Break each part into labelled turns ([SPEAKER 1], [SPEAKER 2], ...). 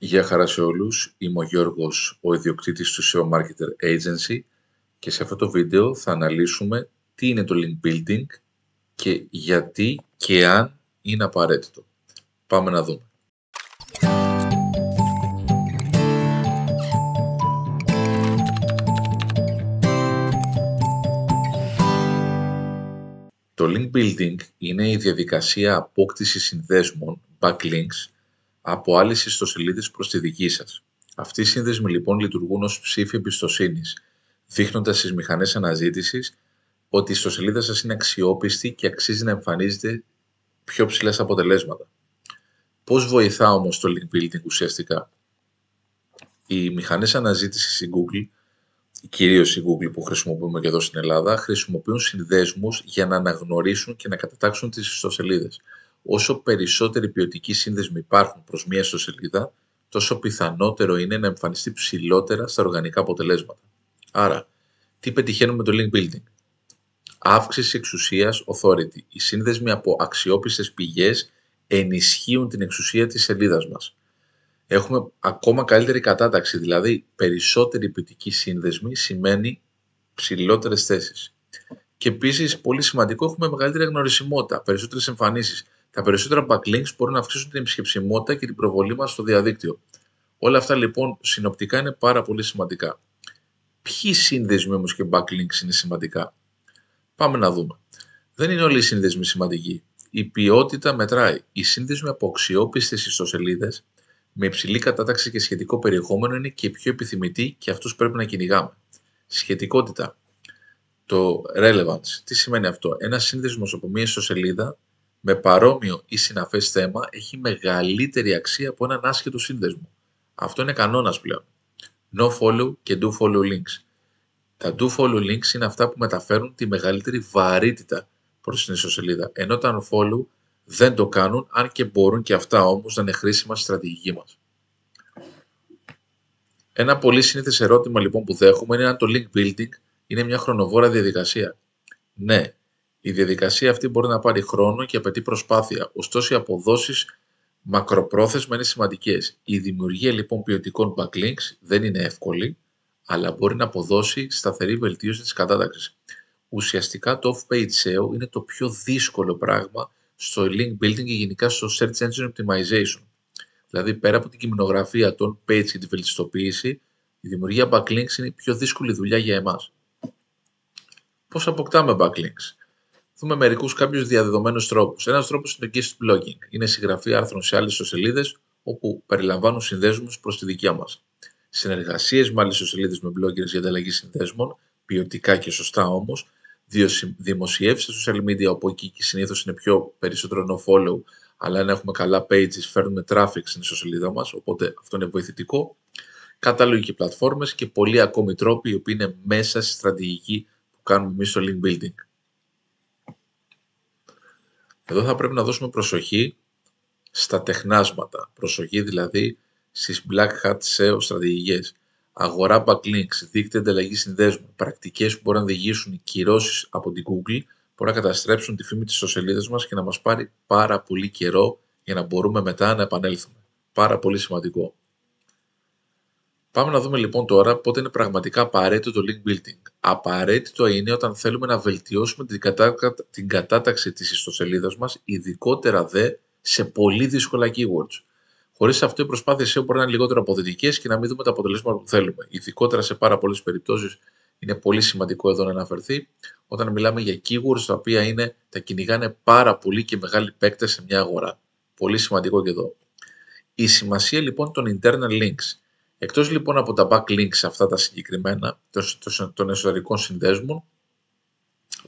[SPEAKER 1] Γεια χαρά σε όλους, είμαι ο Γιώργος, ο ιδιοκτήτης του SEO Marketer Agency και σε αυτό το βίντεο θα αναλύσουμε τι είναι το link building και γιατί και αν είναι απαραίτητο. Πάμε να δούμε. Το link building είναι η διαδικασία απόκτησης συνδέσμων, backlinks, από άλλε ιστοσελίδε προς τη δική σας. Αυτοί οι σύνδεσμοι λοιπόν λειτουργούν ως ψήφοι εμπιστοσύνης, δείχνοντας στις μηχανές αναζήτησης ότι η ιστοσελίδα σας είναι αξιόπιστη και αξίζει να εμφανίζεται πιο ψηλά στα αποτελέσματα. Πώς βοηθά όμως το link building ουσιαστικά; Οι μηχανές αναζήτησης η Google, κυρίως η Google που χρησιμοποιούμε και εδώ στην Ελλάδα, χρησιμοποιούν συνδέσμους για να αναγνωρίσουν και να κατατάξουν τις ιστοσελίδες όσο περισσότεροι ποιοτικοί σύνδεσμοι υπάρχουν προς μία ιστοσελίδα, τόσο πιθανότερο είναι να εμφανιστεί ψηλότερα στα οργανικά αποτελέσματα. Άρα, τι πετυχαίνουμε με το link building; Αύξηση εξουσίας authority. Οι σύνδεσμοι από αξιόπιστες πηγές ενισχύουν την εξουσία της σελίδας μας. Έχουμε ακόμα καλύτερη κατάταξη, δηλαδή περισσότεροι ποιοτικοί σύνδεσμοι σημαίνει ψηλότερες θέσεις. Και επίσης, πολύ σημαντικό, έχουμε μεγαλύτερη γνωρισιμότητα, περισσότερες εμφανίσεις. Τα περισσότερα backlinks μπορούν να αυξήσουν την επισκεψιμότητα και την προβολή μας στο διαδίκτυο. Όλα αυτά λοιπόν συνοπτικά είναι πάρα πολύ σημαντικά. Ποιοι σύνδεσμοι όμως και backlinks είναι σημαντικά; Πάμε να δούμε. Δεν είναι όλοι οι σύνδεσμοι σημαντικοί. Η ποιότητα μετράει. Οι σύνδεσμοι από αξιόπιστες ιστοσελίδες με υψηλή κατάταξη και σχετικό περιεχόμενο είναι και πιο επιθυμητοί και αυτούς πρέπει να κυνηγάμε. Σχετικότητα. Το relevance. Τι σημαίνει αυτό; Ένας σύνδεσμος από μία ιστοσελίδα με παρόμοιο ή συναφές θέμα έχει μεγαλύτερη αξία από έναν άσχετο σύνδεσμο. Αυτό είναι κανόνας πλέον. No follow και do follow links. Τα do follow links είναι αυτά που μεταφέρουν τη μεγαλύτερη βαρύτητα προς την ιστοσελίδα, ενώ τα unfollow δεν το κάνουν, αν και μπορούν και αυτά όμως να είναι χρήσιμα στη στρατηγική μας. Ένα πολύ συνήθες ερώτημα λοιπόν που δέχομαι είναι αν το link building είναι μια χρονοβόρα διαδικασία. Ναι, η διαδικασία αυτή μπορεί να πάρει χρόνο και απαιτεί προσπάθεια, ωστόσο οι αποδόσεις μακροπρόθεσμα είναι σημαντικές. Η δημιουργία λοιπόν ποιοτικών backlinks δεν είναι εύκολη, αλλά μπορεί να αποδώσει σταθερή βελτίωση της κατάταξης. Ουσιαστικά το off-page SEO είναι το πιο δύσκολο πράγμα στο link building και γενικά στο search engine optimization. Δηλαδή, πέρα από την κειμενογραφία των page και τη βελτιστοποίηση, η δημιουργία backlinks είναι η πιο δύσκολη δουλειά για εμάς. Πώς αποκτάμε backlinks; Δούμε μερικούς κάποιους διαδεδομένους τρόπους. Ένας τρόπος είναι το guest blogging. Είναι συγγραφή άρθρων σε άλλες ιστοσελίδες όπου περιλαμβάνουν συνδέσμους προς τη δικιά μας. Συνεργασίες με άλλες ιστοσελίδες με bloggers για ανταλλαγή συνδέσμων, ποιοτικά και σωστά όμως. Δημοσιεύσεις στα social media, όπου εκεί συνήθως είναι πιο περισσότερο no follow, αλλά αν έχουμε καλά pages, φέρνουμε traffic στην ιστοσελίδα μας, οπότε αυτό είναι βοηθητικό. Κατάλογοι και πλατφόρμες και πολλοί ακόμη τρόποι οι οποίοι είναι μέσα στη στρατηγική που κάνουμε εμείς στο link building. Εδώ θα πρέπει να δώσουμε προσοχή στα τεχνάσματα. Προσοχή δηλαδή στις Black Hat SEO στρατηγικές. Αγορά backlinks, δίκτυα ανταλλαγή συνδέσμων, πρακτικές που μπορούν να οδηγήσουν κυρώσεις από την Google, μπορούν να καταστρέψουν τη φήμη της ιστοσελίδας μας και να μας πάρει πάρα πολύ καιρό για να μπορούμε μετά να επανέλθουμε. Πάρα πολύ σημαντικό. Πάμε να δούμε λοιπόν τώρα πότε είναι πραγματικά απαραίτητο το link building. Απαραίτητο είναι όταν θέλουμε να βελτιώσουμε την, κατά... την κατάταξη της ιστοσελίδας μας, ειδικότερα δε σε πολύ δύσκολα keywords. Χωρίς αυτό, οι προσπάθειε SEO μπορεί να είναι λιγότερο αποδοτικές και να μην δούμε τα αποτελέσματα που θέλουμε. Ειδικότερα σε πάρα πολλές περιπτώσεις είναι πολύ σημαντικό εδώ να αναφερθεί όταν μιλάμε για keywords τα οποία είναι, τα κυνηγάνε πάρα πολύ και μεγάλοι παίκτες σε μια αγορά. Πολύ σημαντικό και εδώ. Η σημασία λοιπόν των internal links Εκτός λοιπόν από τα backlinks αυτά τα συγκεκριμένα των εσωτερικών συνδέσμων,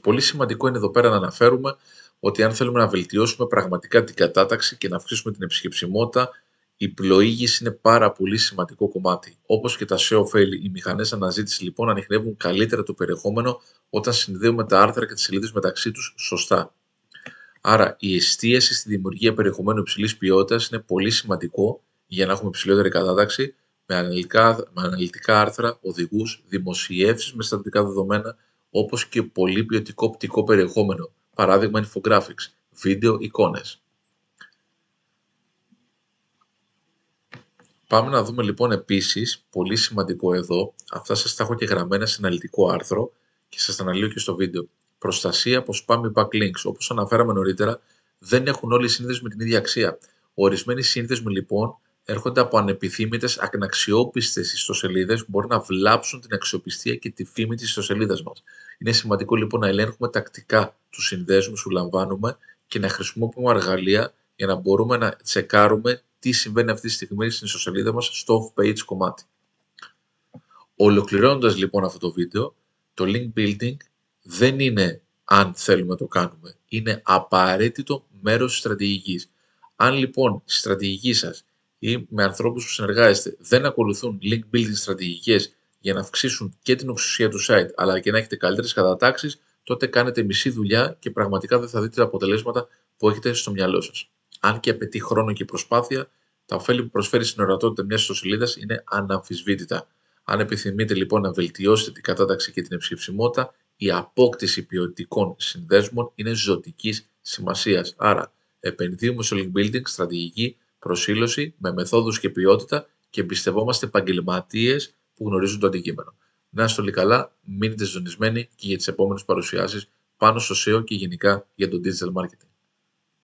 [SPEAKER 1] πολύ σημαντικό είναι εδώ πέρα να αναφέρουμε ότι αν θέλουμε να βελτιώσουμε πραγματικά την κατάταξη και να αυξήσουμε την επισκεψιμότητα, η πλοήγηση είναι πάρα πολύ σημαντικό κομμάτι. Όπως και τα SEO fail, οι μηχανές αναζήτησης λοιπόν ανοιχνεύουν καλύτερα το περιεχόμενο όταν συνδέουμε τα άρθρα και τις σελίδες μεταξύ τους σωστά. Άρα, η εστίαση στη δημιουργία περιεχομένου υψηλής ποιότητας είναι πολύ σημαντικό για να έχουμε υψηλότερη κατάταξη με αναλυτικά, με αναλυτικά άρθρα, οδηγούς, δημοσιεύσεις με στατικά δεδομένα, όπως και πολύ ποιοτικό οπτικό περιεχόμενο, παράδειγμα infographics, βίντεο, εικόνες. Πάμε να δούμε λοιπόν επίσης, πολύ σημαντικό εδώ, αυτά σας τα έχω και γραμμένα σε αναλυτικό άρθρο και σας τα αναλύω και στο βίντεο. Προστασία από spam backlinks. Όπως αναφέραμε νωρίτερα, δεν έχουν όλοι οι σύνδεσμοι την ίδια αξία. Ορισμένοι σύνδεσμοι λοιπόν έρχονται από ανεπιθύμητες, αναξιόπιστε ιστοσελίδες που μπορεί να βλάψουν την αξιοπιστία και τη φήμη της ιστοσελίδας μας. Είναι σημαντικό λοιπόν να ελέγχουμε τακτικά τους συνδέσμους που λαμβάνουμε και να χρησιμοποιούμε εργαλεία για να μπορούμε να τσεκάρουμε τι συμβαίνει αυτή τη στιγμή στην ιστοσελίδα μας στο off-page κομμάτι. Ολοκληρώνοντας λοιπόν αυτό το βίντεο, το link building δεν είναι αν θέλουμε να το κάνουμε. Είναι απαραίτητο μέρος της στρατηγικής. Αν λοιπόν η στρατηγική σας ή με ανθρώπους που συνεργάζεστε δεν ακολουθούν link building στρατηγικές για να αυξήσουν και την εξουσία του site αλλά και να έχετε καλύτερες κατατάξεις, τότε κάνετε μισή δουλειά και πραγματικά δεν θα δείτε τα αποτελέσματα που έχετε στο μυαλό σας αν και απαιτεί χρόνο και προσπάθεια, τα ωφέλη που προσφέρει στην ορατότητα μιας ιστοσελίδας είναι αναμφισβήτητα. Αν επιθυμείτε λοιπόν να βελτιώσετε την κατάταξη και την εψηφισμότητα, η απόκτηση ποιοτικών συνδέσμων είναι ζωτικής σημασίας. Άρα, επενδύουμε στο link building, στρατηγική, προσήλωση με μεθόδους και ποιότητα και εμπιστευόμαστε επαγγελματίες που γνωρίζουν το αντικείμενο. Να είστε όλοι καλά, μείνετε ζωνισμένοι και για τις επόμενες παρουσιάσεις πάνω στο SEO και γενικά για το digital marketing.